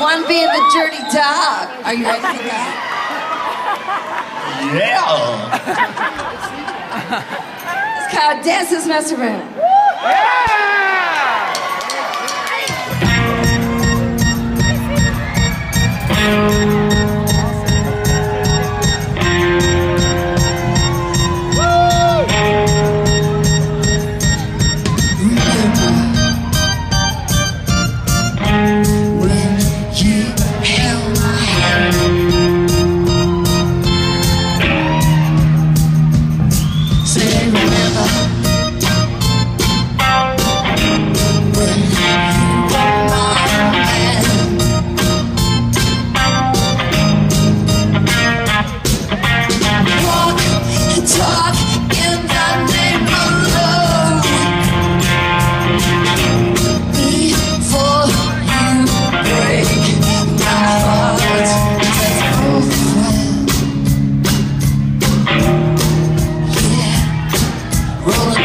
One being the dirty dog. Are you ready for that? Yeah. It's called Dances Master Band. Roll